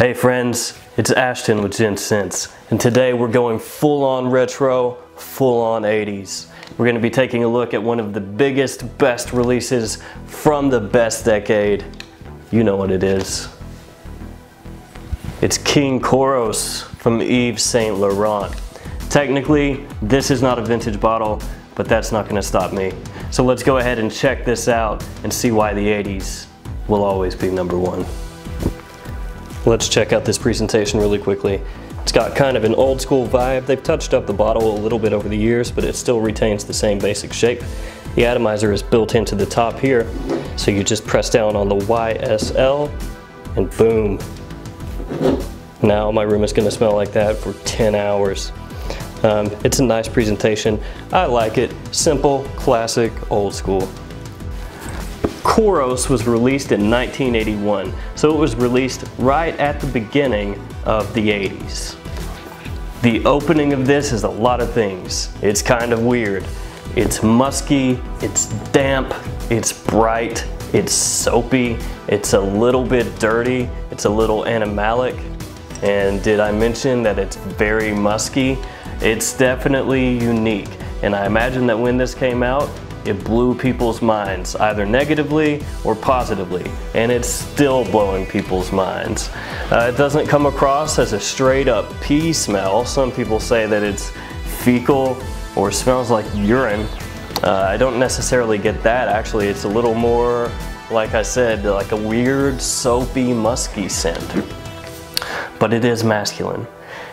Hey friends, it's Ashton with Gents Scents, and today we're going full on retro, full on 80s. We're going to be taking a look at one of the biggest, best releases from the best decade. You know what it is. It's King Kouros from Yves Saint Laurent. Technically, this is not a vintage bottle, but that's not going to stop me. So let's go ahead and check this out and see why the 80s will always be number one. Let's check out this presentation really quickly. It's got kind of an old school vibe. They've touched up the bottle a little bit over the years, but it still retains the same basic shape. The atomizer is built into the top here, so you just press down on the YSL and boom. Now my room is gonna smell like that for 10 hours. Um, it's a nice presentation. I like it. Simple, classic, old school. Kouros was released in 1981, so it was released right at the beginning of the 80s. The opening of this is a lot of things. It's kind of weird. It's musky, it's damp, it's bright, it's soapy, it's a little bit dirty, it's a little animalic. And did I mention that it's very musky? It's definitely unique. And I imagine that when this came out, it blew people's minds, either negatively or positively, and it's still blowing people's minds. Uh, it doesn't come across as a straight up pee smell. Some people say that it's fecal or smells like urine. Uh, I don't necessarily get that actually. It's a little more, like I said, like a weird soapy musky scent. But it is masculine.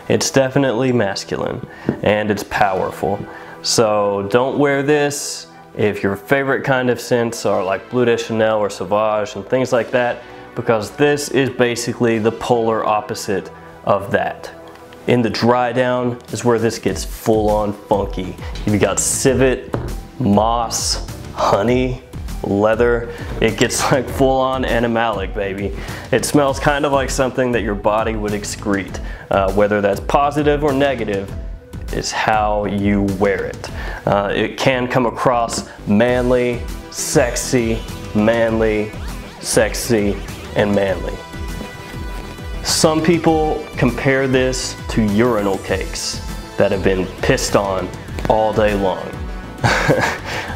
It's definitely masculine and it's powerful. So don't wear this if your favorite kind of scents are like Bleu de Chanel or Sauvage and things like that, because this is basically the polar opposite of that. In the dry down is where this gets full on funky. You've got civet, moss, honey, leather. It gets like full on animalic, baby. It smells kind of like something that your body would excrete, uh, whether that's positive or negative is how you wear it. Uh, it can come across manly, sexy, manly, sexy, and manly. Some people compare this to urinal cakes that have been pissed on all day long.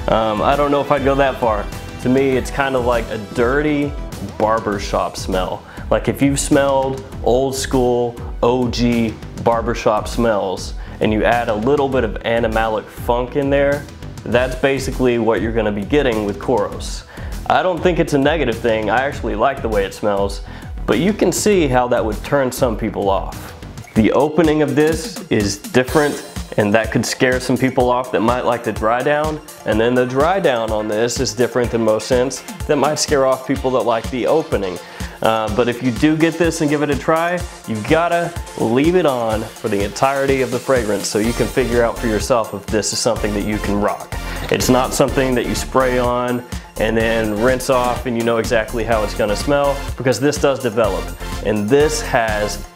um, I don't know if I'd go that far. To me, it's kind of like a dirty barbershop smell. Like if you've smelled old school OG barbershop smells, and you add a little bit of animalic funk in there, that's basically what you're gonna be getting with Kouros. I don't think it's a negative thing, I actually like the way it smells, but you can see how that would turn some people off. The opening of this is different and that could scare some people off that might like the dry down. And then the dry down on this is different than most scents that might scare off people that like the opening. Uh, but if you do get this and give it a try, you've gotta leave it on for the entirety of the fragrance so you can figure out for yourself if this is something that you can rock. It's not something that you spray on and then rinse off and you know exactly how it's gonna smell because this does develop. And this has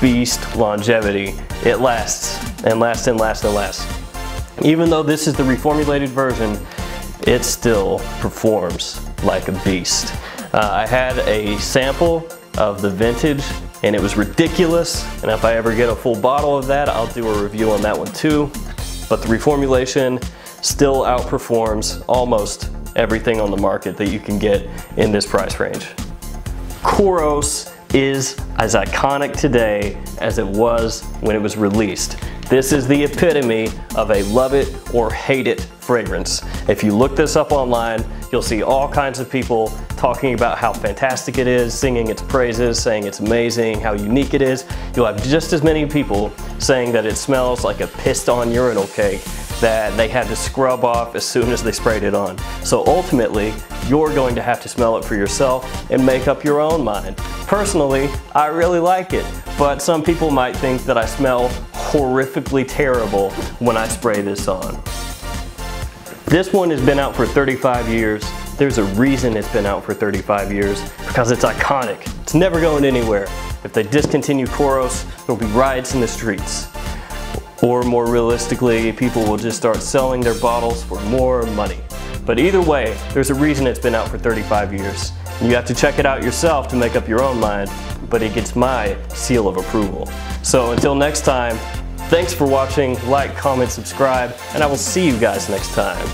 beast longevity. It lasts and lasts and lasts and lasts. Even though this is the reformulated version, it still performs like a beast. Uh, I had a sample of the vintage and it was ridiculous. And if I ever get a full bottle of that, I'll do a review on that one too. But the reformulation still outperforms almost everything on the market that you can get in this price range. Kouros is as iconic today as it was when it was released. This is the epitome of a love it or hate it fragrance. If you look this up online, you'll see all kinds of people talking about how fantastic it is, singing its praises, saying it's amazing, how unique it is. You'll have just as many people saying that it smells like a pissed on urinal cake that they had to scrub off as soon as they sprayed it on. So ultimately, you're going to have to smell it for yourself and make up your own mind. Personally, I really like it, but some people might think that I smell horrifically terrible when I spray this on. This one has been out for 35 years. There's a reason it's been out for 35 years because it's iconic. It's never going anywhere. If they discontinue Kouros, there'll be riots in the streets. Or more realistically, people will just start selling their bottles for more money. But either way, there's a reason it's been out for 35 years. You have to check it out yourself to make up your own mind, but it gets my seal of approval. So until next time, thanks for watching, like, comment, subscribe, and I will see you guys next time.